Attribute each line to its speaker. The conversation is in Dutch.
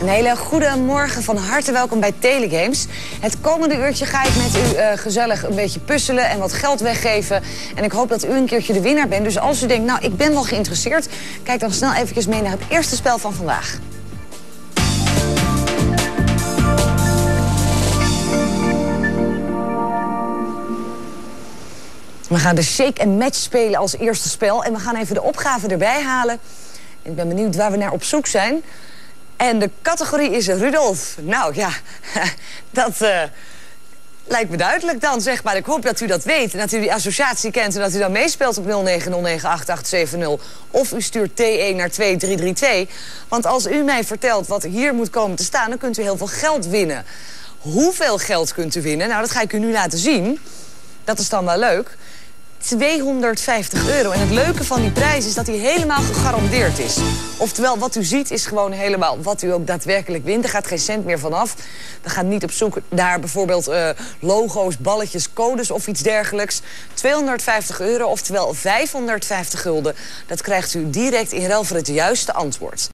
Speaker 1: Een hele goede morgen, van harte welkom bij Telegames. Het komende uurtje ga ik met u uh, gezellig een beetje puzzelen en wat geld weggeven. En ik hoop dat u een keertje de winnaar bent. Dus als u denkt, nou, ik ben wel geïnteresseerd... kijk dan snel eventjes mee naar het eerste spel van vandaag. We gaan de shake and match spelen als eerste spel. En we gaan even de opgave erbij halen. Ik ben benieuwd waar we naar op zoek zijn. En de categorie is Rudolf. Nou ja, dat uh, lijkt me duidelijk dan, zeg maar. Ik hoop dat u dat weet en dat u die associatie kent... en dat u dan meespeelt op 09098870. Of u stuurt T1 naar 2332. Want als u mij vertelt wat hier moet komen te staan... dan kunt u heel veel geld winnen. Hoeveel geld kunt u winnen? Nou, dat ga ik u nu laten zien. Dat is dan wel leuk. 250 euro. En het leuke van die prijs is dat hij helemaal gegarandeerd is. Oftewel, wat u ziet is gewoon helemaal wat u ook daadwerkelijk wint. Er gaat geen cent meer vanaf. We gaan niet op zoek naar bijvoorbeeld uh, logo's, balletjes, codes of iets dergelijks. 250 euro, oftewel 550 gulden. Dat krijgt u direct in ruil voor het juiste antwoord.